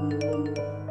Música